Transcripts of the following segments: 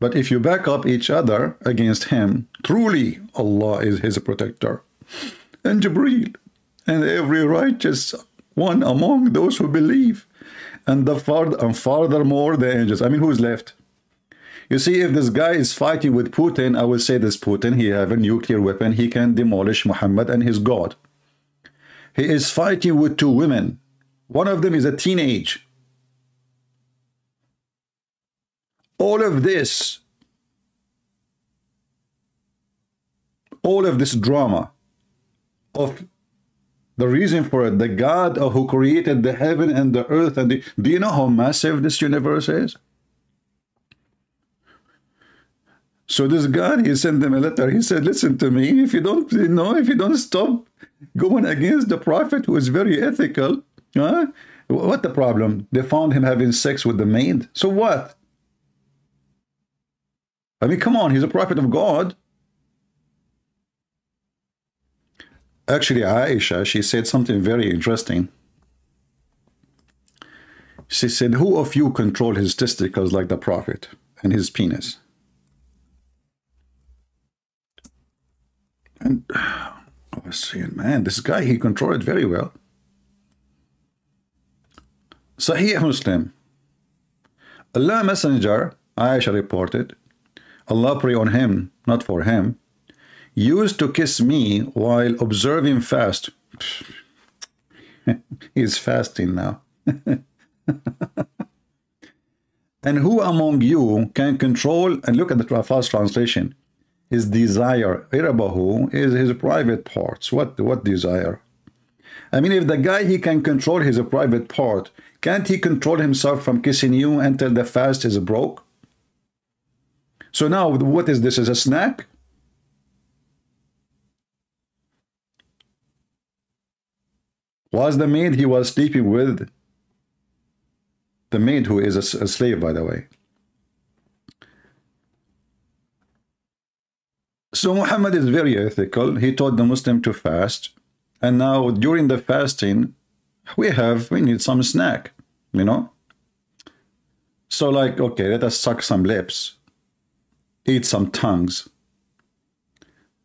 But if you back up each other against him, truly Allah is his protector. And Jibreel, and every righteous one among those who believe. And the far and furthermore the angels. I mean, who's left? You see, if this guy is fighting with Putin, I will say this Putin, he have a nuclear weapon, he can demolish Muhammad and his God. He is fighting with two women. One of them is a teenage. All of this, all of this drama of the reason for it, the God who created the heaven and the earth, and the, do you know how massive this universe is? So this God, he sent them a letter. He said, listen to me, if you don't you know, if you don't stop going against the prophet who is very ethical, huh? what the problem? They found him having sex with the maid. So what? I mean, come on, he's a prophet of God. Actually, Aisha, she said something very interesting. She said, who of you control his testicles like the prophet and his penis? And I was saying, man, this guy, he controlled it very well. Sahih Muslim. Allah Messenger, Aisha reported, Allah pray on him, not for him, used to kiss me while observing fast. He's fasting now. and who among you can control, and look at the fast translation, his desire. Irabahu is his private parts. What, what desire? I mean, if the guy, he can control his private part, can't he control himself from kissing you until the fast is broke? So now, what is this? Is a snack? Was the maid he was sleeping with the maid who is a, a slave, by the way. So Muhammad is very ethical. He taught the Muslim to fast. And now during the fasting, we have, we need some snack, you know? So like, okay, let us suck some lips, eat some tongues,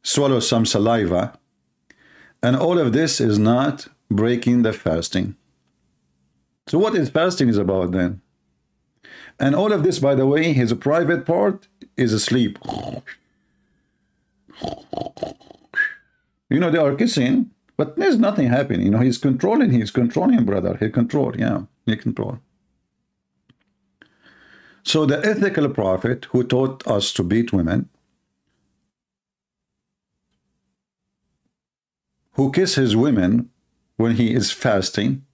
swallow some saliva. And all of this is not breaking the fasting. So what is fasting is about then? And all of this, by the way, his private part is asleep. You know, they are kissing, but there's nothing happening. You know, he's controlling, he's controlling, brother. He control, yeah, he control. So the ethical prophet who taught us to beat women, who kiss his women when he is fasting,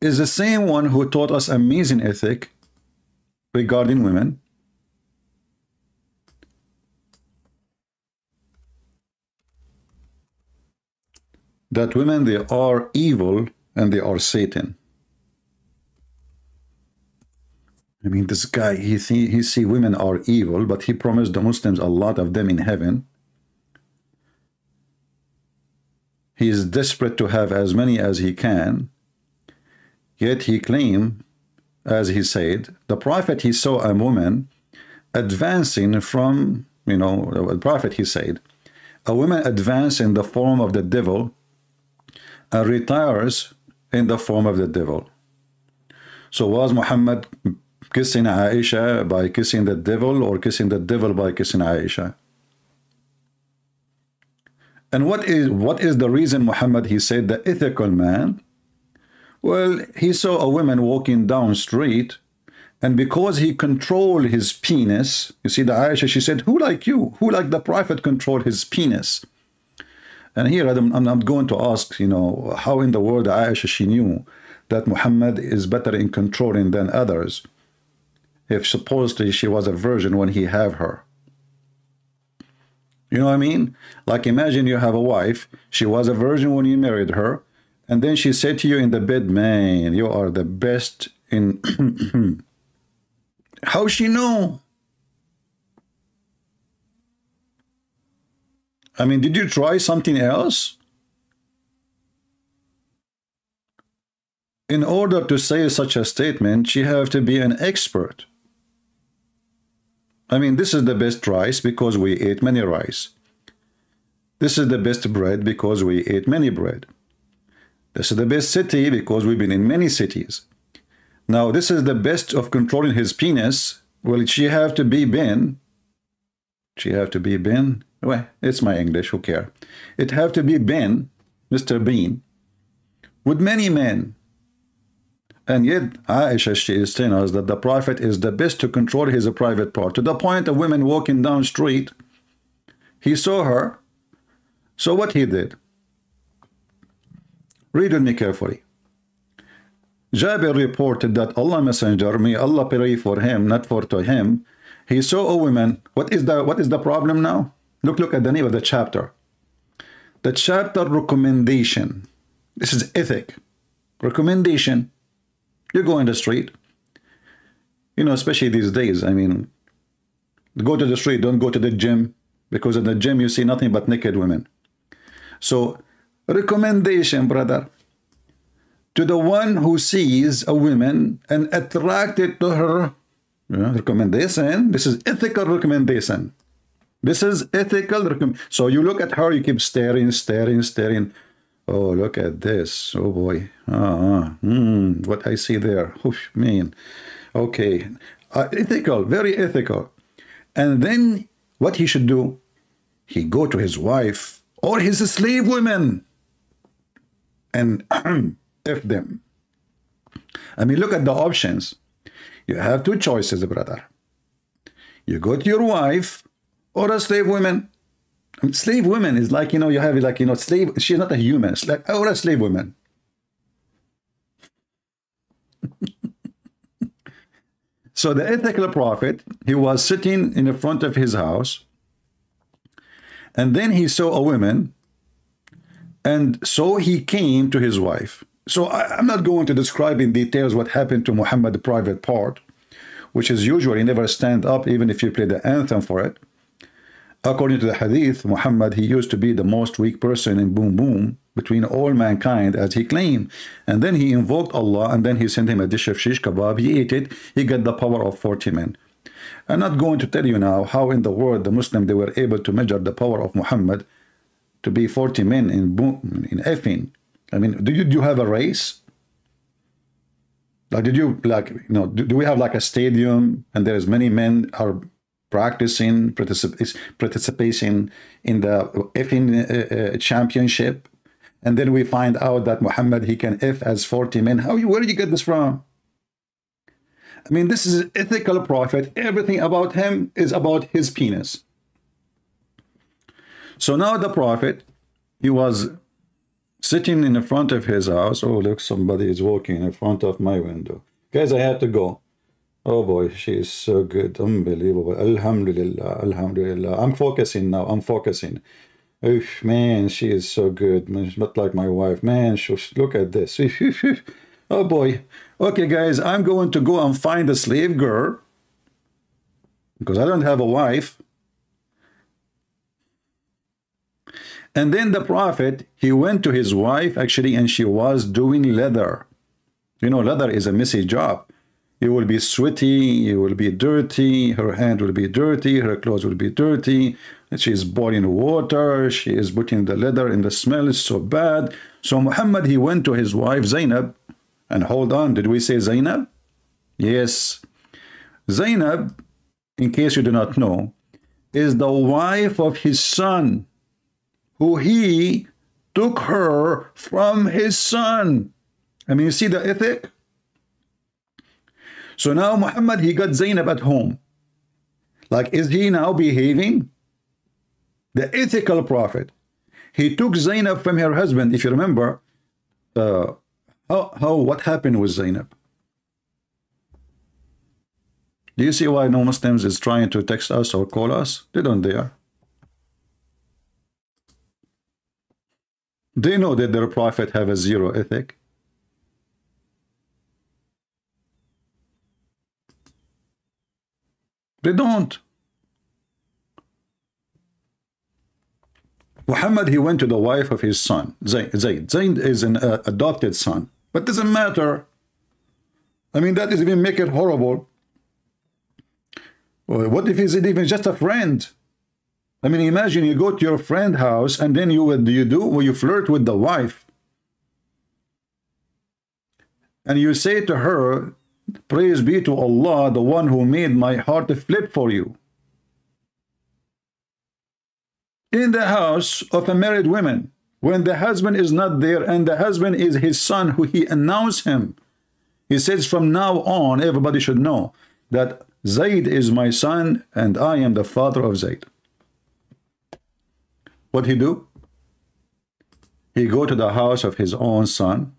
is the same one who taught us amazing ethic regarding women, that women, they are evil and they are Satan. I mean, this guy, he see, he see women are evil, but he promised the Muslims a lot of them in heaven. He is desperate to have as many as he can. Yet he claimed, as he said, the prophet, he saw a woman advancing from, you know, the prophet, he said, a woman advances in the form of the devil and retires in the form of the devil. So was Muhammad kissing Aisha by kissing the devil or kissing the devil by kissing Aisha? And what is what is the reason Muhammad he said the ethical man? Well, he saw a woman walking down street and because he controlled his penis, you see the Aisha, she said, who like you? Who like the prophet controlled his penis? And here I'm, I'm not going to ask, you know, how in the world Aisha, she knew that Muhammad is better in controlling than others if supposedly she was a virgin when he have her. You know what I mean? Like imagine you have a wife, she was a virgin when you married her, and then she said to you in the bed, man, you are the best in... How she know? I mean, did you try something else? In order to say such a statement, she have to be an expert. I mean, this is the best rice because we ate many rice. This is the best bread because we ate many bread. This is the best city because we've been in many cities. Now, this is the best of controlling his penis. Will she have to be Ben? She have to be Ben? Well, it's my English, who care? It have to be Ben, Mr. Bean, with many men. And yet, Aisha, she is telling us that the Prophet is the best to control his private part. To the point of women walking down street, he saw her. So what he did? Read with me carefully. Jabir reported that Allah Messenger, may Allah pray for him, not for to him, he saw a woman. What is the what is the problem now? Look, look at the name of the chapter. The chapter recommendation. This is ethic. Recommendation. You go in the street. You know, especially these days. I mean, go to the street. Don't go to the gym because in the gym you see nothing but naked women. So, recommendation, brother to the one who sees a woman and attracted to her recommendation. This is ethical recommendation. This is ethical recommendation. So you look at her, you keep staring, staring, staring. Oh, look at this. Oh boy. Ah, mm, what I see there. Oof, man. Okay. Uh, ethical, very ethical. And then what he should do? He go to his wife or his slave women and F them. I mean, look at the options. You have two choices, brother. You go to your wife or a slave woman. Slave woman is like, you know, you have like, you know, slave, she's not a human, it's like, or a slave woman. so the ethical prophet, he was sitting in the front of his house, and then he saw a woman, and so he came to his wife. So I, am not going to describe in details what happened to Muhammad, the private part, which is usually never stand up even if you play the anthem for it. According to the hadith, Muhammad, he used to be the most weak person in boom boom between all mankind as he claimed. And then he invoked Allah and then he sent him a dish of shish kebab. He ate it. He got the power of 40 men. I'm not going to tell you now how in the world the Muslim they were able to measure the power of Muhammad to be 40 men in boom, in effing I mean, do you do you have a race? Like, did you like you know? Do, do we have like a stadium and there's many men are practicing particip in the effing uh, uh, championship, and then we find out that Muhammad he can if as 40 men. How you where did you get this from? I mean, this is ethical prophet. Everything about him is about his penis. So now the prophet, he was sitting in the front of his house. Oh, look, somebody is walking in front of my window. Guys, I had to go. Oh boy, she is so good. Unbelievable. Alhamdulillah. Alhamdulillah. I'm focusing now. I'm focusing. Oof, man, she is so good. Not like my wife. Man, shush, look at this. oh boy. Okay, guys, I'm going to go and find a slave girl because I don't have a wife. And then the prophet, he went to his wife actually, and she was doing leather. You know, leather is a messy job. You will be sweaty, you will be dirty, her hand will be dirty, her clothes will be dirty. She is boiling water, she is putting the leather in the smell is so bad. So Muhammad, he went to his wife Zainab, and hold on, did we say Zainab? Yes. Zainab, in case you do not know, is the wife of his son who he took her from his son. I mean, you see the ethic? So now Muhammad, he got Zainab at home. Like, is he now behaving? The ethical prophet. He took Zainab from her husband. If you remember, uh, how, how, what happened with Zainab? Do you see why no Muslims is trying to text us or call us? They don't dare. They know that their prophet have a zero ethic. They don't. Muhammad, he went to the wife of his son, Zayd. Zayd, is an uh, adopted son, but doesn't matter. I mean, that is even make it horrible. What if he's even just a friend? I mean, imagine you go to your friend house and then you what do you do? Well, you flirt with the wife. And you say to her, praise be to Allah, the one who made my heart flip for you. In the house of a married woman, when the husband is not there and the husband is his son who he announced him, he says from now on, everybody should know that Zaid is my son and I am the father of Zaid. What he do? He go to the house of his own son.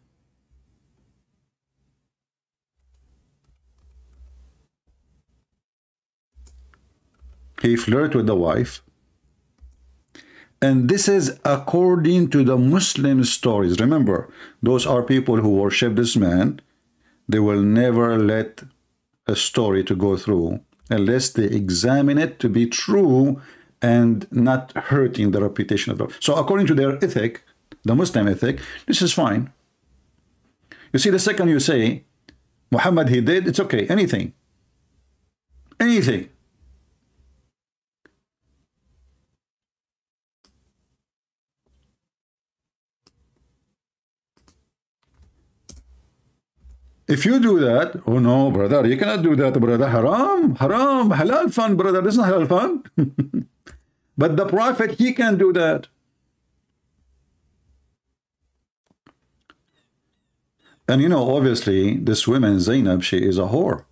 Flirt with the wife. And this is according to the Muslim stories. Remember, those are people who worship this man. They will never let a story to go through unless they examine it to be true and not hurting the reputation of the So according to their ethic, the Muslim ethic, this is fine. You see, the second you say, Muhammad he did, it's okay, anything. Anything. If you do that, oh no, brother, you cannot do that, brother. Haram, haram, halal fun, brother. This is not halal fun. But the prophet, he can do that. And you know, obviously, this woman, Zainab, she is a whore.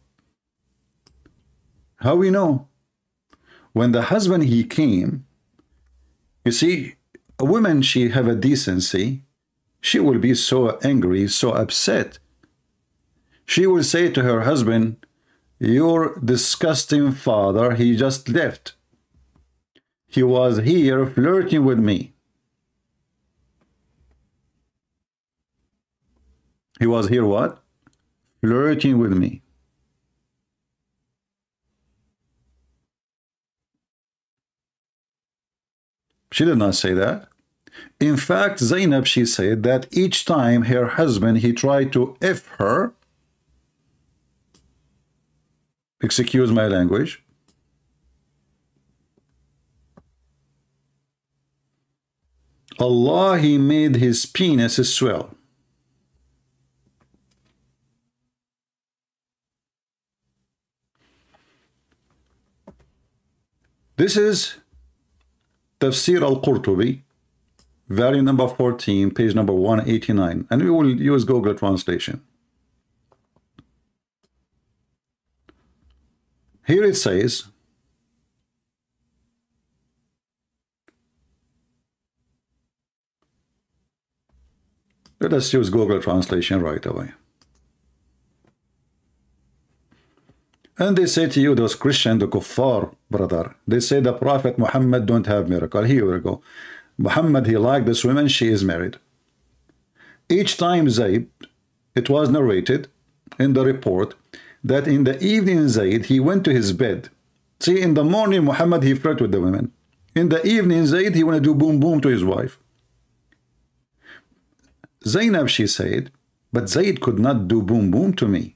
How we know? When the husband, he came, you see, a woman, she have a decency. She will be so angry, so upset. She will say to her husband, your disgusting father, he just left. He was here flirting with me. He was here what? Flirting with me. She did not say that. In fact, Zainab, she said that each time her husband, he tried to F her, excuse my language, Allah, He made his penis swell. This is Tafsir al-Qurtubi, volume number 14, page number 189. And we will use Google translation. Here it says, Let us use Google Translation right away. And they say to you, those Christian, the kuffar, brother, they say the Prophet Muhammad don't have miracle. Here we go. Muhammad, he liked this woman, she is married. Each time Zayd, it was narrated in the report that in the evening Zayd, he went to his bed. See, in the morning, Muhammad, he flirted with the women. In the evening, Zayd, he want to do boom boom to his wife. Zainab, she said, but Zayd could not do boom boom to me.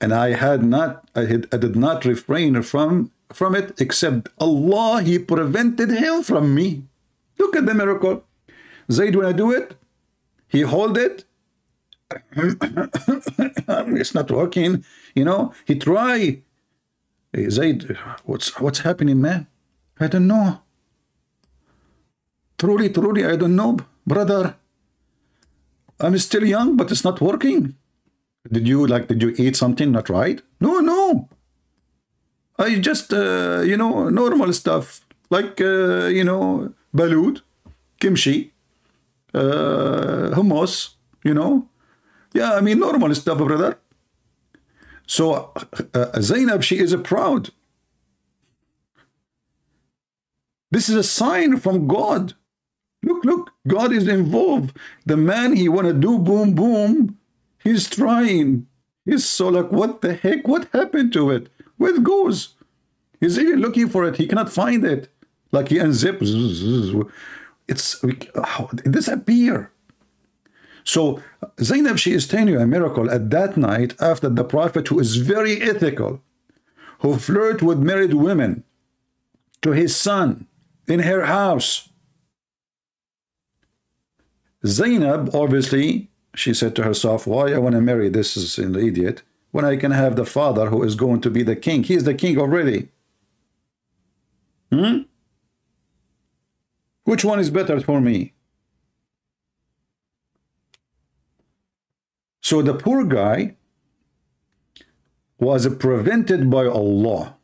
And I had not, I, had, I did not refrain from, from it, except Allah, He prevented him from me. Look at the miracle. Zayd, when I do it, he hold it. it's not working. You know, he try. Zayd, what's, what's happening, man? I don't know. Truly, truly, I don't know, brother. I'm still young, but it's not working. Did you like, did you eat something not right? No, no. I just, uh, you know, normal stuff like, uh, you know, balut, kimchi, uh, hummus, you know. Yeah, I mean, normal stuff, brother. So uh, Zainab, she is a proud. This is a sign from God Look, look, God is involved. The man he want to do boom, boom, he's trying. He's so like, what the heck? What happened to it? Where it goes? He's even looking for it. He cannot find it. Like he unzips. It's, it disappear. So Zainab, she is telling you a miracle at that night after the prophet who is very ethical, who flirt with married women to his son in her house. Zainab, obviously, she said to herself, why I want to marry this is an idiot when I can have the father who is going to be the king. He is the king already. Hmm? Which one is better for me? So the poor guy was prevented by Allah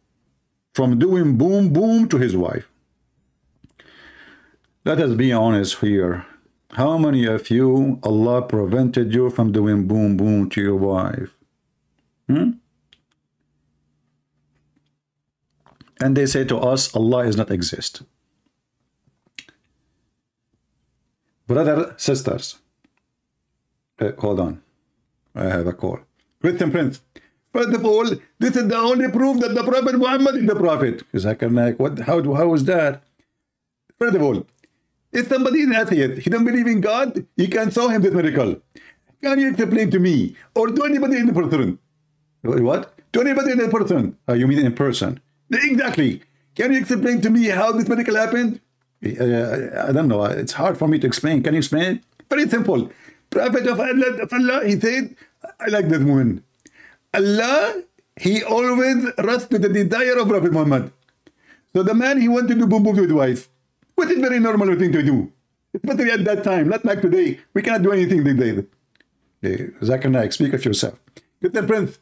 from doing boom boom to his wife. Let us be honest here. How many of you Allah prevented you from doing boom boom to your wife? Hmm? And they say to us, Allah does not exist. Brother, sisters, uh, hold on. I have a call. Christian Prince. First of all, this is the only proof that the Prophet Muhammad is the Prophet. Zakir Naik, what, how, how is that? First of all, if somebody is an atheist, he don't believe in God, you can show him this miracle. Can you explain to me, or to anybody in the person? What? To anybody in the person? Uh, you mean in person? Exactly. Can you explain to me how this miracle happened? Uh, I don't know. It's hard for me to explain. Can you explain? Very simple. Prophet of Allah, of Allah, he said, I like this woman. Allah, he always runs to the desire of Prophet Muhammad. So the man, he wanted to do boom boom to his wife, which is very normal thing to do. Especially at that time, not like today. We cannot do anything these days. Naik, speak of yourself. Mr. Prince,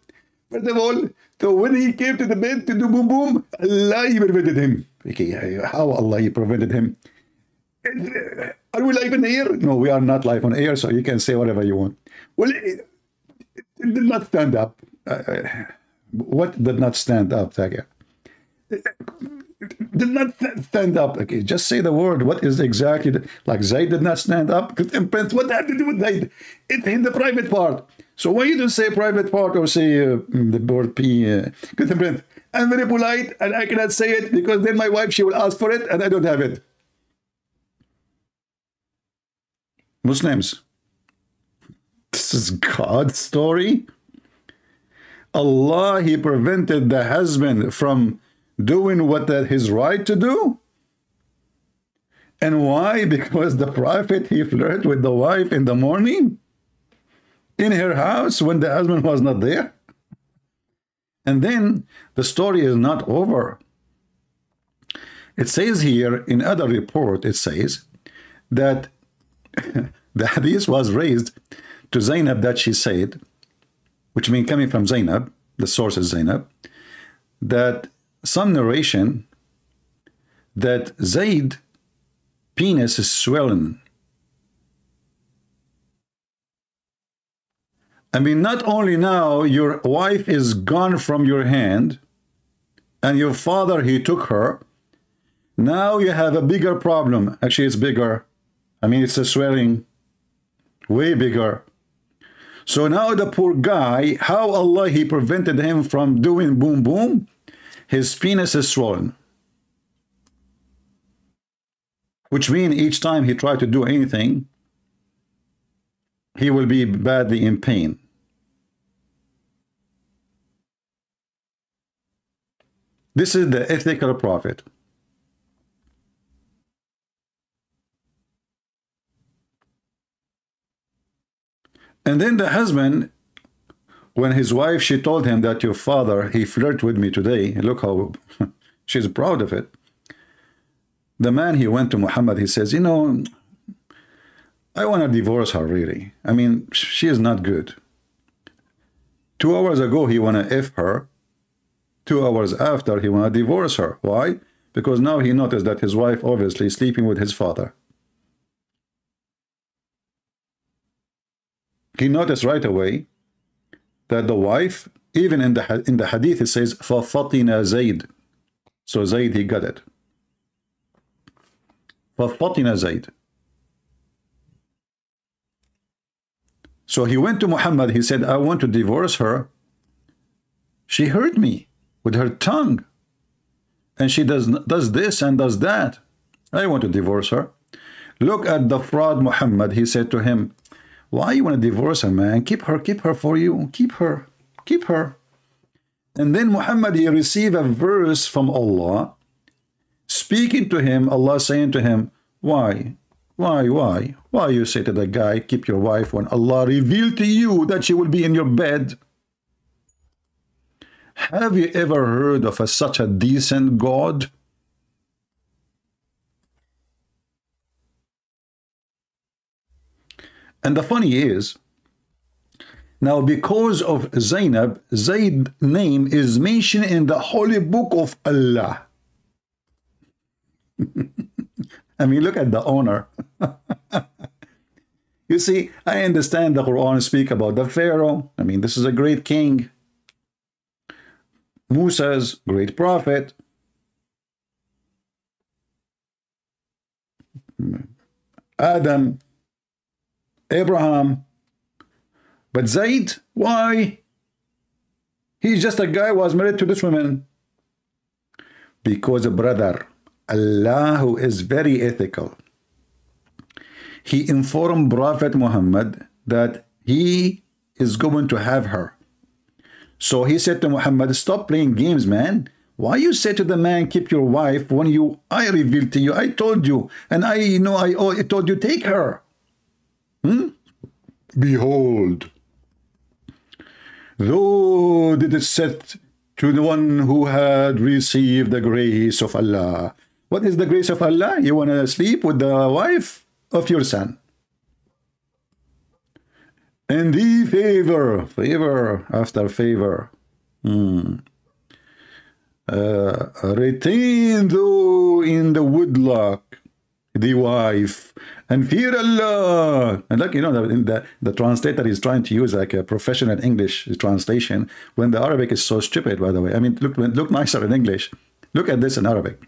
first of all, so when he came to the bed to do boom boom, Allah he prevented him. Okay, how Allah he prevented him? Are we live on air? No, we are not live on air, so you can say whatever you want. Well, it, it did not stand up. Uh, what did not stand up, Tagir? Did not stand up. Okay, just say the word. What is exactly the, like Zayd did not stand up? Prince, what had to do with Zayd? It's in the private part. So why you don't say private part or say uh, the word P? Uh, I'm very polite and I cannot say it because then my wife she will ask for it and I don't have it. Muslims, this is God's story. Allah, He prevented the husband from doing what that his right to do. And why? Because the prophet, he flirted with the wife in the morning in her house when the husband was not there. And then the story is not over. It says here in other report, it says that the hadith was raised to Zainab that she said, which means coming from Zainab, the source is Zainab, that some narration that Zaid penis is swollen. I mean, not only now your wife is gone from your hand and your father, he took her. Now you have a bigger problem. Actually, it's bigger. I mean, it's a swelling way bigger. So now the poor guy, how Allah, he prevented him from doing boom boom his penis is swollen. Which means each time he tries to do anything, he will be badly in pain. This is the ethical prophet. And then the husband when his wife, she told him that your father, he flirted with me today. Look how she's proud of it. The man, he went to Muhammad, he says, you know, I want to divorce her really. I mean, she is not good. Two hours ago, he want to F her. Two hours after, he want to divorce her. Why? Because now he noticed that his wife obviously sleeping with his father. He noticed right away that the wife, even in the in the hadith, it says فَفَطِنَ Zayd. So Zayd, he got it. فَفَطِنَ Zayd. So he went to Muhammad, he said, I want to divorce her. She hurt me with her tongue. And she does, does this and does that. I want to divorce her. Look at the fraud Muhammad. He said to him, why you want to divorce her, man? Keep her, keep her for you. Keep her, keep her. And then Muhammad, he received a verse from Allah, speaking to him, Allah saying to him, why? Why, why? Why you say to the guy, keep your wife when Allah revealed to you that she will be in your bed? Have you ever heard of a, such a decent God? And the funny is, now because of Zainab, Zayd name is mentioned in the holy book of Allah. I mean, look at the honor. you see, I understand the Quran speak about the Pharaoh. I mean, this is a great king. Musa's great prophet. Adam, Abraham. But Zaid, why? He's just a guy who was married to this woman. Because, a brother, Allah who is very ethical, he informed Prophet Muhammad that he is going to have her. So he said to Muhammad, stop playing games, man. Why you say to the man, keep your wife when you I revealed to you, I told you, and I you know I, oh, I told you take her. Hmm? Behold, though did it set to the one who had received the grace of Allah. What is the grace of Allah? You want to sleep with the wife of your son. And the favor, favor after favor. Hmm. Uh, retain though in the woodlock the wife and fear Allah. And like, you know, the, the, the translator is trying to use like a professional English translation when the Arabic is so stupid, by the way. I mean, look, look nicer in English. Look at this in Arabic.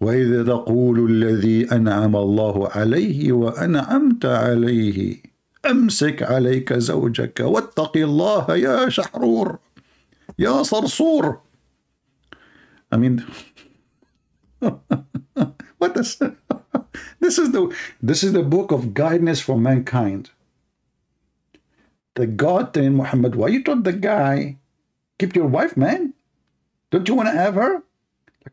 وإذا تقول الذي أنعم الله عليه وأنعمت عليه أمسك عليك زوجك واتق الله يا شحرور يا صرصور I mean what is this is the this is the book of guidance for mankind the God in Muhammad why you told the guy keep your wife man don't you want to have her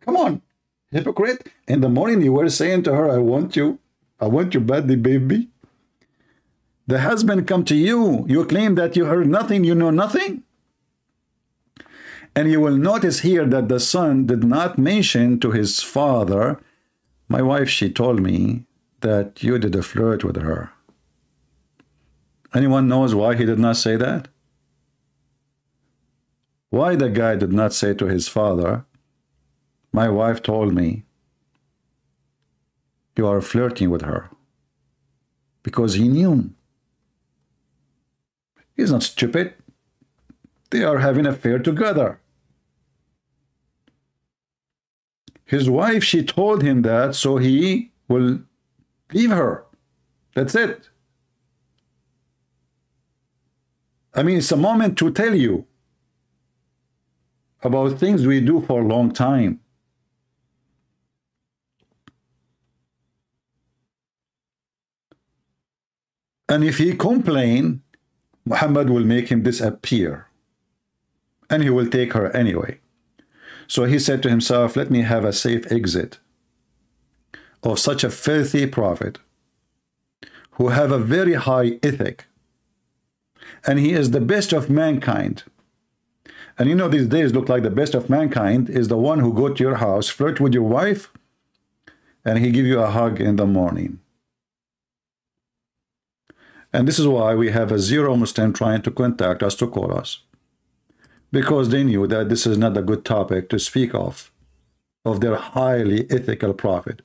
come on hypocrite in the morning you were saying to her I want you I want you badly baby the husband come to you. You claim that you heard nothing, you know nothing. And you will notice here that the son did not mention to his father, my wife, she told me that you did a flirt with her. Anyone knows why he did not say that? Why the guy did not say to his father, my wife told me you are flirting with her? Because he knew He's not stupid. They are having an affair together. His wife, she told him that, so he will leave her. That's it. I mean, it's a moment to tell you about things we do for a long time. And if he complain, Muhammad will make him disappear and he will take her anyway. So he said to himself, let me have a safe exit of such a filthy prophet who have a very high ethic and he is the best of mankind. And you know these days look like the best of mankind is the one who go to your house, flirt with your wife, and he give you a hug in the morning. And this is why we have a zero Muslim trying to contact us to call us. Because they knew that this is not a good topic to speak of, of their highly ethical prophet.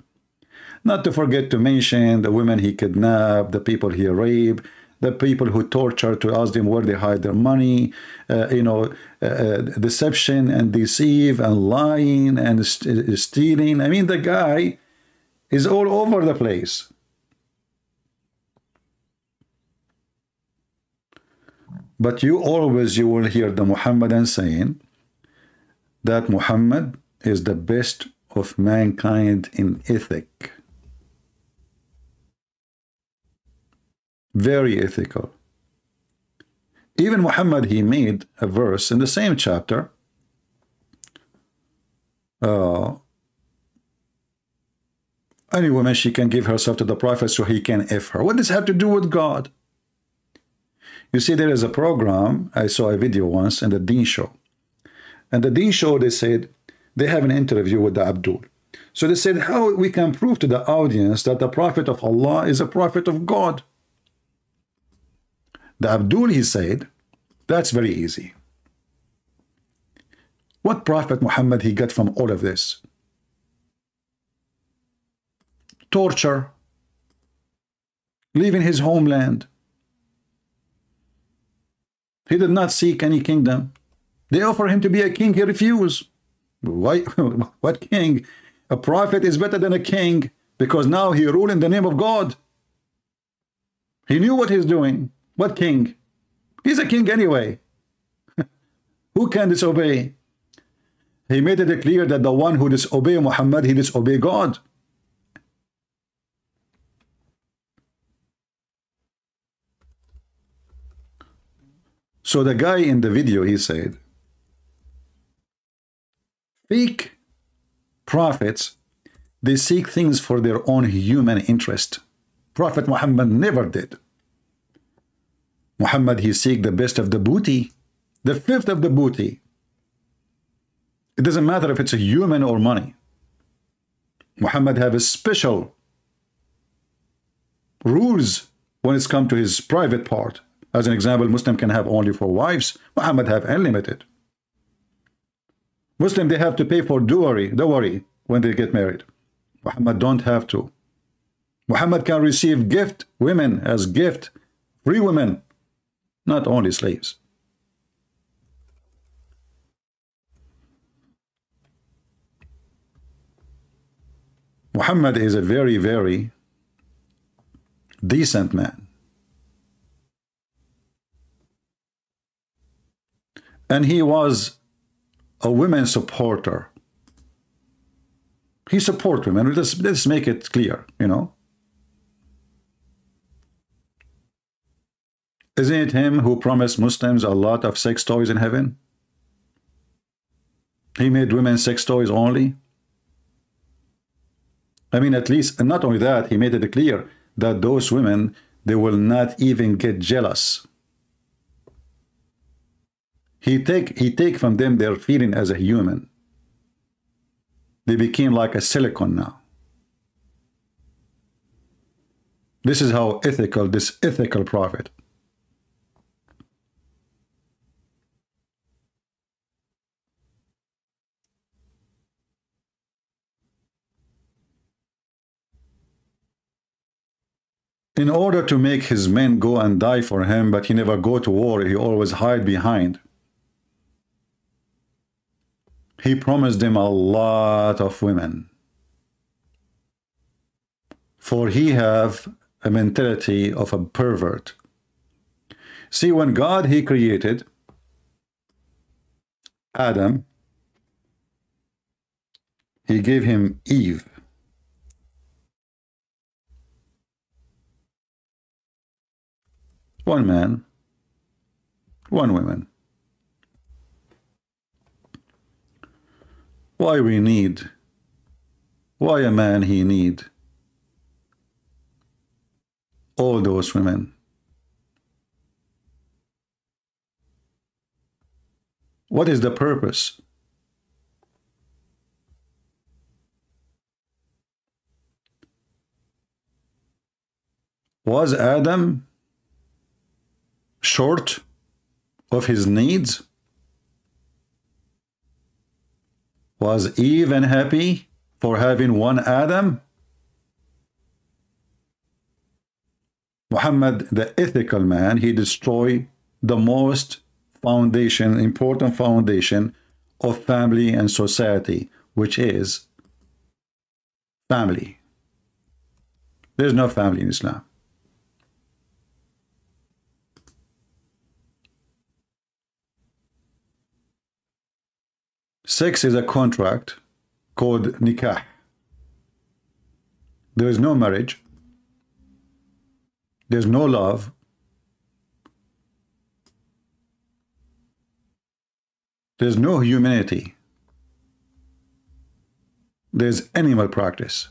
Not to forget to mention the women he kidnapped, the people he raped, the people who torture to ask them where they hide their money, uh, you know, uh, uh deception and deceive and lying and st stealing. I mean, the guy is all over the place. But you always, you will hear the Muhammadan saying that Muhammad is the best of mankind in ethic. Very ethical. Even Muhammad, he made a verse in the same chapter. Uh, any woman, she can give herself to the prophet so he can F her. What does have to do with God? You see, there is a program, I saw a video once in the Deen show. And the Deen show, they said, they have an interview with the Abdul. So they said, how we can prove to the audience that the prophet of Allah is a prophet of God? The Abdul, he said, that's very easy. What prophet Muhammad he got from all of this? Torture, leaving his homeland. He did not seek any kingdom. They offer him to be a king, he refused. Why? what king? A prophet is better than a king because now he rule in the name of God. He knew what he's doing. What king? He's a king anyway. who can disobey? He made it clear that the one who disobey Muhammad, he disobey God. So the guy in the video, he said, fake prophets, they seek things for their own human interest. Prophet Muhammad never did. Muhammad, he seek the best of the booty, the fifth of the booty. It doesn't matter if it's a human or money. Muhammad have a special rules when it's come to his private part. As an example, Muslim can have only four wives. Muhammad have unlimited. Muslim, they have to pay for dowry, dowry when they get married. Muhammad don't have to. Muhammad can receive gift women as gift, free women, not only slaves. Muhammad is a very, very decent man. And he was a women supporter. He support women. Let's, let's make it clear, you know. Isn't it him who promised Muslims a lot of sex toys in heaven? He made women sex toys only? I mean, at least, and not only that, he made it clear that those women, they will not even get jealous he take he take from them their feeling as a human. They became like a silicon now. This is how ethical this ethical prophet. In order to make his men go and die for him, but he never go to war, he always hide behind he promised him a lot of women. For he have a mentality of a pervert. See, when God, he created Adam, he gave him Eve. One man, one woman. Why we need? Why a man he need? All those women. What is the purpose? Was Adam short of his needs? Was Eve unhappy for having one Adam? Muhammad, the ethical man, he destroyed the most foundation, important foundation of family and society, which is family. There's no family in Islam. Sex is a contract called nikah. There is no marriage. There's no love. There's no humanity. There's animal practice.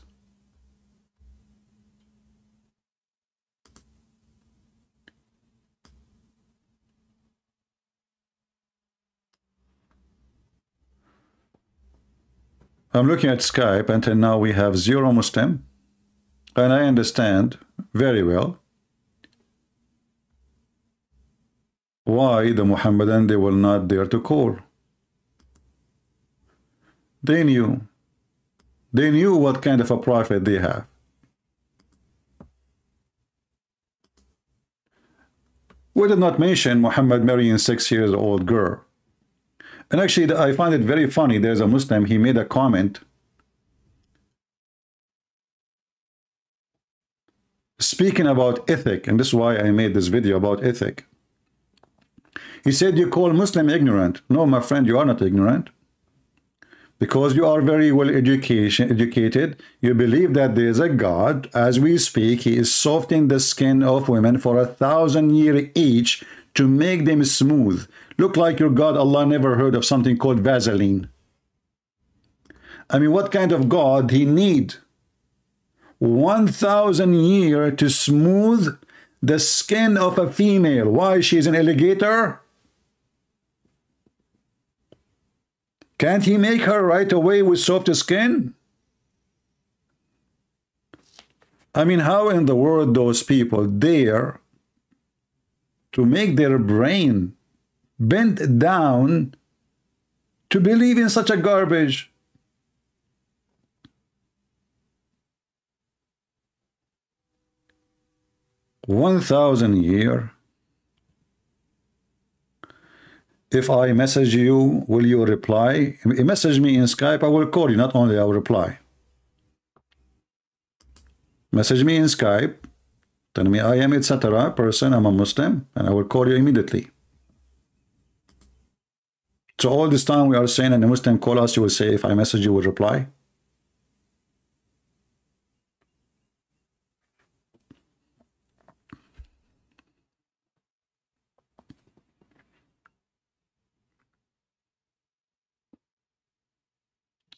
I'm looking at Skype until now we have zero Muslim and I understand very well why the Muhammadan they were not there to call. They knew. They knew what kind of a prophet they have. We did not mention Muhammad marrying six years old girl. And actually, I find it very funny. There's a Muslim, he made a comment. Speaking about ethic, and this is why I made this video about ethic. He said, you call Muslim ignorant. No, my friend, you are not ignorant. Because you are very well education, educated, you believe that there is a God. As we speak, he is softening the skin of women for a thousand years each to make them smooth. Look like your God, Allah never heard of something called Vaseline. I mean, what kind of God he need? 1,000 year to smooth the skin of a female. Why? She's an alligator? Can't he make her right away with soft skin? I mean, how in the world those people dare to make their brain bent down to believe in such a garbage. One thousand year. If I message you, will you reply? Message me in Skype, I will call you, not only I will reply. Message me in Skype, tell me I am etc. person, I'm a Muslim, and I will call you immediately. So all this time we are saying and the Muslim call us, you will say, if I message you, will reply.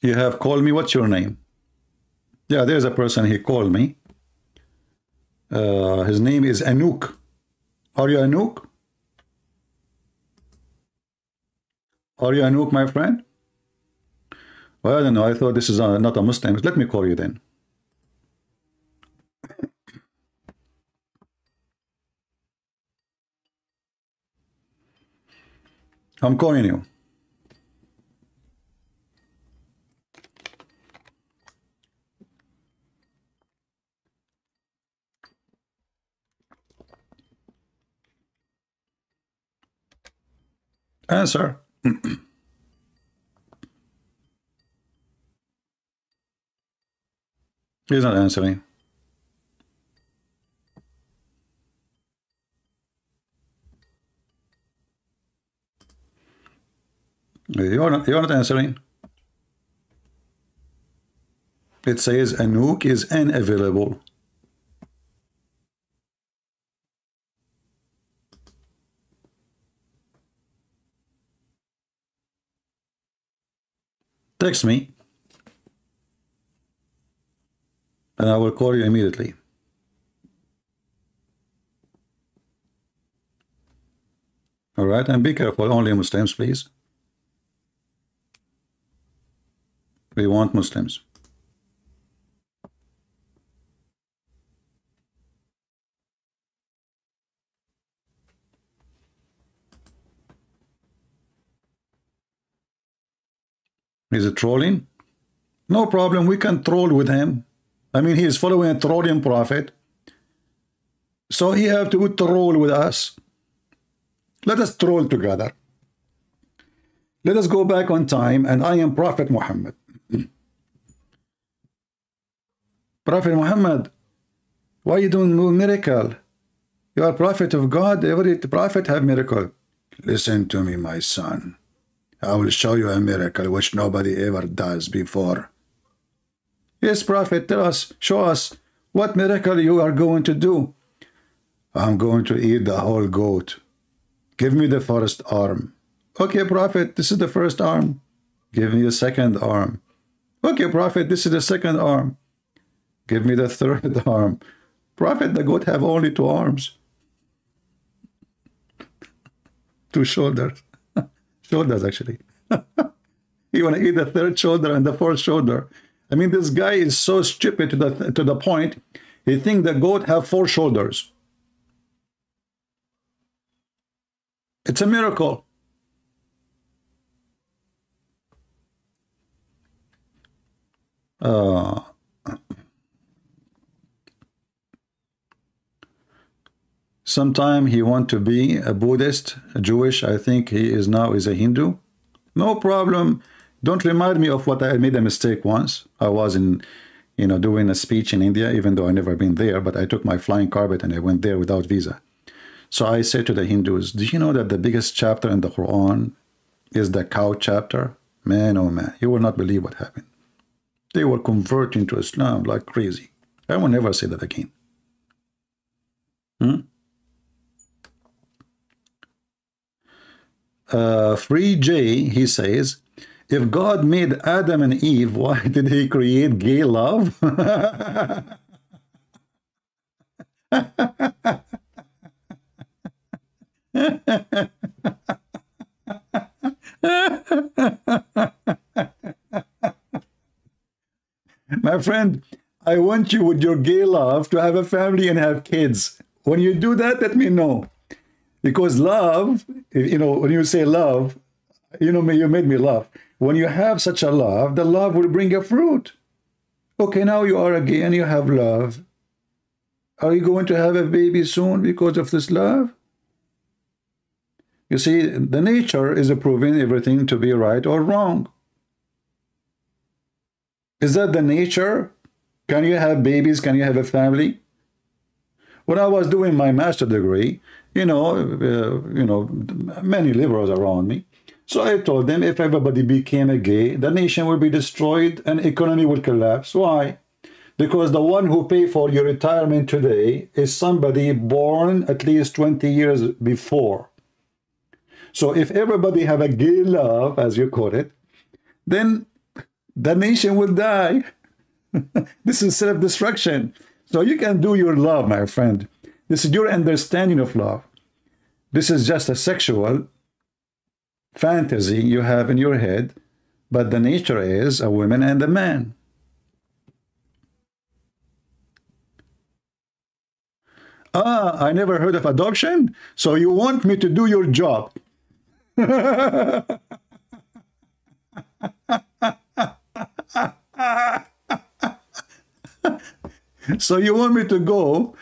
You have called me. What's your name? Yeah, there's a person he called me. Uh, his name is Anouk. Are you Anouk? Are you Anouk, my friend? Well, I don't know. I thought this is a, not a Muslim. Let me call you then. I'm calling you. Answer. He's not answering. You're not, you're not answering. It says Anouk is unavailable. Text me. And I will call you immediately. All right, and be careful, only Muslims, please. We want Muslims. Is it trolling? No problem. We can troll with him. I mean, he is following a trolling prophet. So he have to troll with us. Let us troll together. Let us go back on time, and I am Prophet Muhammad. Prophet Muhammad, why you doing miracle? You are prophet of God. Every prophet have miracle. Listen to me, my son. I will show you a miracle which nobody ever does before. Yes, prophet, tell us, show us what miracle you are going to do. I'm going to eat the whole goat. Give me the first arm. Okay, Prophet, this is the first arm. Give me the second arm. Okay, Prophet, this is the second arm. Give me the third arm. Prophet, the goat have only two arms. two shoulders. Shoulders, actually. you want to eat the third shoulder and the fourth shoulder. I mean, this guy is so stupid to the, to the point, he think the goat have four shoulders. It's a miracle. Uh, sometime he want to be a Buddhist, a Jewish. I think he is now is a Hindu. No problem. Don't remind me of what I made a mistake once. I was in, you know, doing a speech in India, even though I never been there, but I took my flying carpet and I went there without visa. So I say to the Hindus, do you know that the biggest chapter in the Quran is the cow chapter? Man, oh man, you will not believe what happened. They were converting to Islam like crazy. I will never say that again. Hmm? Uh, Free J, he says, if God made Adam and Eve, why did he create gay love? My friend, I want you with your gay love to have a family and have kids. When you do that, let me know. Because love, you know, when you say love, you know, you made me laugh. When you have such a love, the love will bring a fruit. Okay, now you are again, you have love. Are you going to have a baby soon because of this love? You see, the nature is approving everything to be right or wrong. Is that the nature? Can you have babies? Can you have a family? When I was doing my master degree, you know, uh, you know, many liberals around me. So I told them if everybody became a gay, the nation will be destroyed and economy will collapse. Why? Because the one who pay for your retirement today is somebody born at least 20 years before. So if everybody have a gay love, as you call it, then the nation will die. this is self-destruction. So you can do your love, my friend. This is your understanding of love. This is just a sexual fantasy you have in your head, but the nature is a woman and a man. Ah, I never heard of adoption, so you want me to do your job. so you want me to go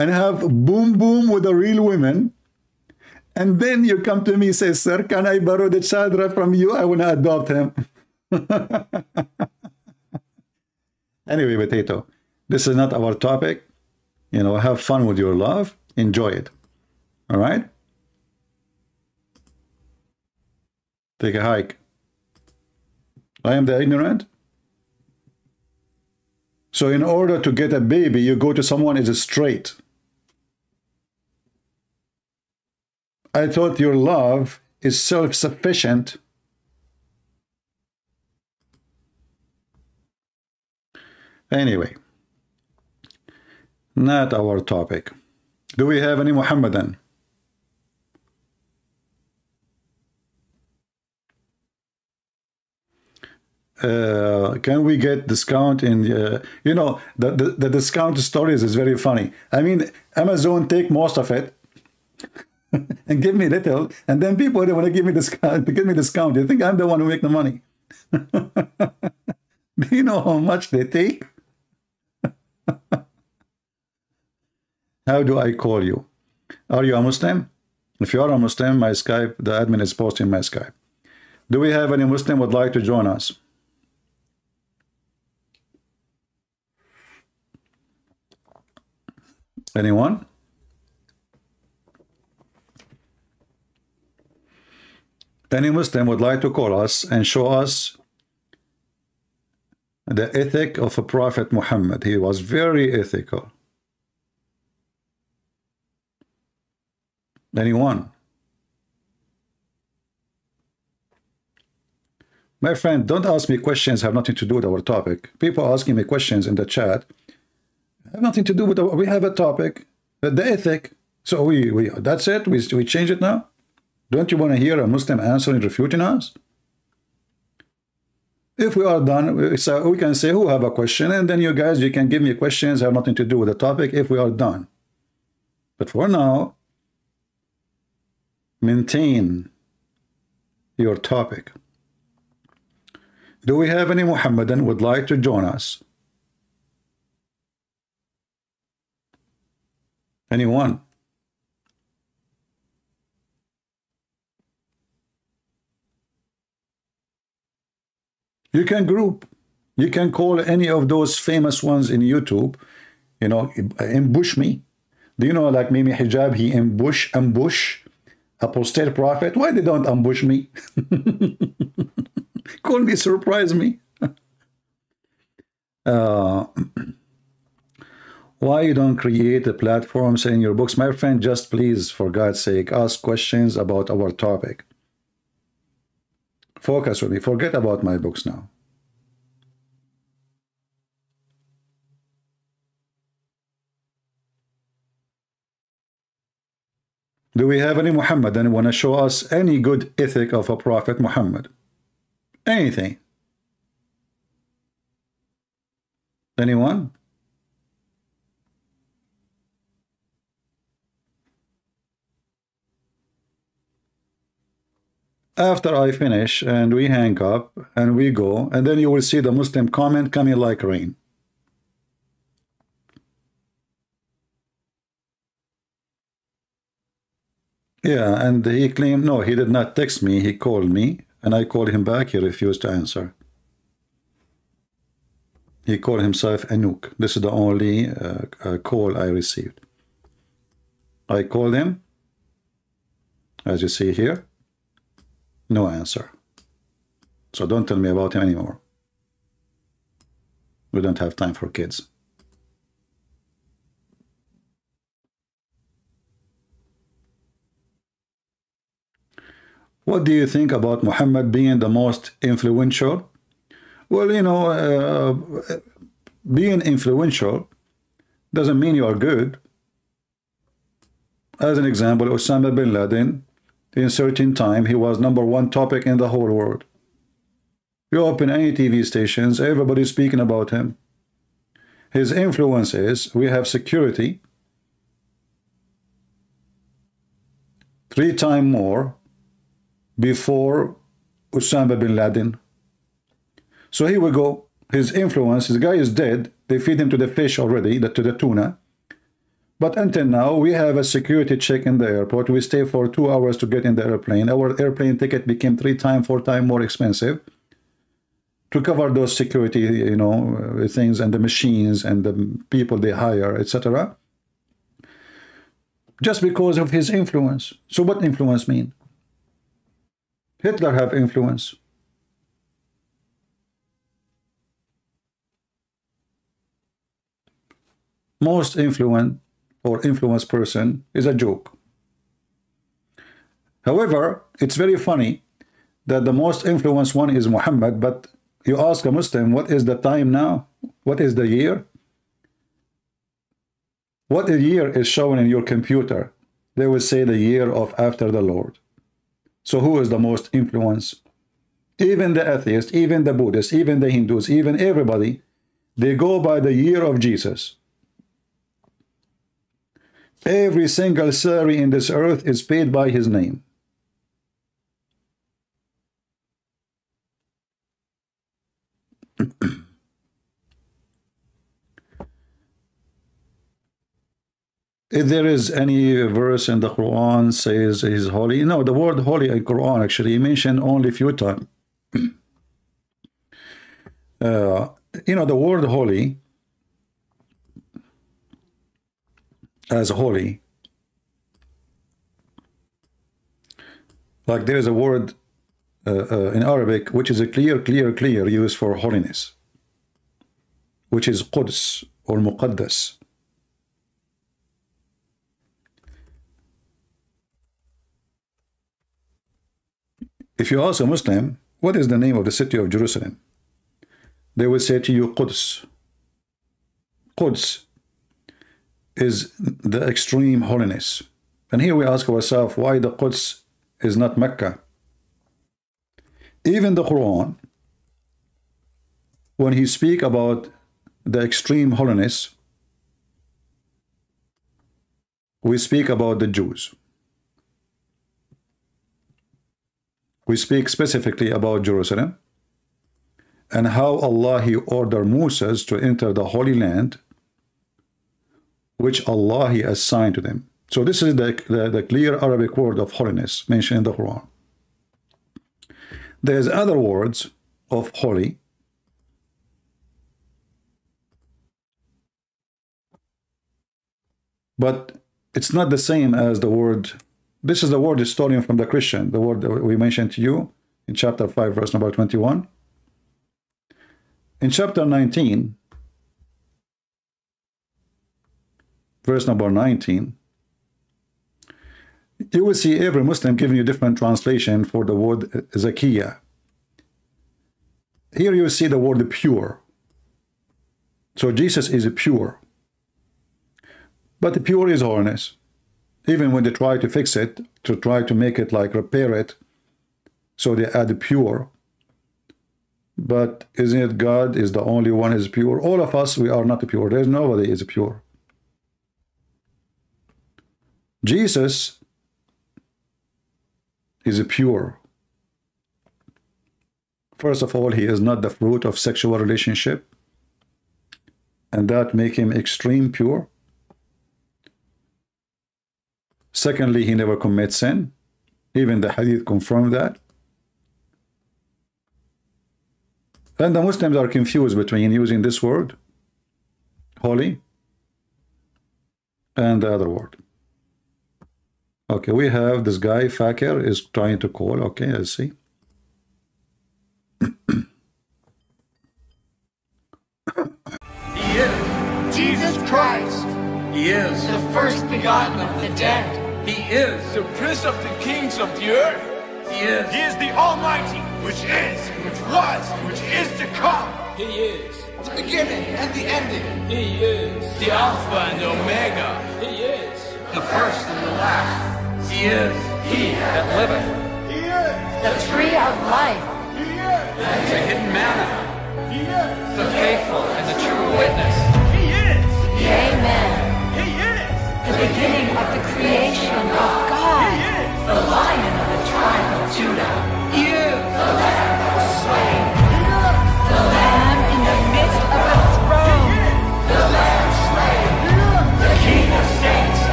and have boom boom with the real women. And then you come to me and say sir can i borrow the child from you? I want to adopt him. Anyway potato this is not our topic. You know have fun with your love. Enjoy it. All right? Take a hike. I am the ignorant. So in order to get a baby, you go to someone is straight. I thought your love is self-sufficient. Anyway, not our topic. Do we have any Muhammadan? uh, can we get discount in uh, you know the, the, the discount stories is very funny i mean amazon take most of it and give me little and then people they want to give me discount to give me discount. They think i'm the one who make the money. Do you know how much they take? How do i call you? Are you a muslim? If you are a muslim my skype the admin is posting my skype. Do we have any muslim would like to join us? Anyone? Any Muslim would like to call us and show us the ethic of a Prophet Muhammad. He was very ethical. Anyone? My friend, don't ask me questions have nothing to do with our topic. People asking me questions in the chat have nothing to do with our, we have a topic, the ethic. So we, we that's it. We we change it now. Don't you want to hear a Muslim answering refuting us? If we are done, so we can say who have a question, and then you guys you can give me questions have nothing to do with the topic. If we are done, but for now, maintain your topic. Do we have any Muhammadan would like to join us? Anyone? You can group. You can call any of those famous ones in YouTube, you know, ambush me. Do you know like Mimi Hijab, he ambush, ambush apostate prophet? Why they don't ambush me? Couldn't be surprise me. uh, why you don't create a platform saying your books? My friend, just please, for God's sake, ask questions about our topic. Focus with me. Forget about my books now. Do we have any Muhammadan want to show us any good ethic of a Prophet Muhammad? Anything? Anyone? After I finish and we hang up and we go, and then you will see the Muslim comment coming like rain. Yeah, and he claimed, no, he did not text me, he called me, and I called him back, he refused to answer. He called himself Anouk. This is the only uh, uh, call I received. I called him, as you see here, no answer. So don't tell me about him anymore. We don't have time for kids. What do you think about Muhammad being the most influential? Well, you know, uh, being influential doesn't mean you are good. As an example, Osama bin Laden in certain time, he was number one topic in the whole world. You open any TV stations, everybody's speaking about him. His influence is, we have security, three times more before Osama bin Laden. So here we go. His influence, his guy is dead. They feed him to the fish already, that to the tuna. But until now, we have a security check in the airport. We stay for two hours to get in the airplane. Our airplane ticket became three times, four times more expensive to cover those security, you know, uh, things and the machines and the people they hire, etc. Just because of his influence. So what influence mean? Hitler have influence. Most influence or influence person is a joke. However, it's very funny that the most influenced one is Muhammad, but you ask a Muslim, what is the time now? What is the year? What the year is shown in your computer? They will say the year of after the Lord. So who is the most influenced? Even the atheists, even the Buddhists, even the Hindus, even everybody, they go by the year of Jesus. Every single salary in this earth is paid by his name. if there is any verse in the Quran says he's holy, no, the word holy in Quran actually mentioned only few times. uh, you know, the word holy as holy. Like there is a word uh, uh, in Arabic which is a clear, clear, clear use for holiness, which is Quds or Muqaddas. If you ask a Muslim, what is the name of the city of Jerusalem? They will say to you, Quds. Quds is the extreme holiness. And here we ask ourselves why the Quds is not Mecca. Even the Quran, when he speak about the extreme holiness, we speak about the Jews. We speak specifically about Jerusalem and how Allah he ordered Moses to enter the Holy Land which Allah he assigned to them. So this is the, the, the clear Arabic word of holiness mentioned in the Quran. There's other words of holy but it's not the same as the word this is the word stolen from the Christian the word we mentioned to you in chapter 5 verse number 21 in chapter 19 verse number 19 you will see every Muslim giving you different translation for the word Zakiya. Here you see the word pure. So Jesus is pure. But the pure is holiness. Even when they try to fix it, to try to make it like repair it, so they add pure. But isn't it God is the only one is pure? All of us, we are not pure. There's nobody is pure. Jesus is pure. First of all, he is not the fruit of sexual relationship, and that make him extreme pure. Secondly, he never commits sin. Even the hadith confirm that. And the Muslims are confused between using this word, holy, and the other word. Okay, we have this guy, Fakir, is trying to call. Okay, let's see. he is Jesus Christ. He is the first begotten of the dead. He is the Prince of the kings of the earth. He is. He is the Almighty, which is, which was, which is to come. He is the beginning and the ending. He is the Alpha and the Omega. He is the first and the last. He is He that liveth. He is the tree of life. He is the hidden manna. He is the faithful and the true witness. He is the Amen. He is the beginning of the creation of God. He is the Lion of the tribe of Judah. He is the Lamb.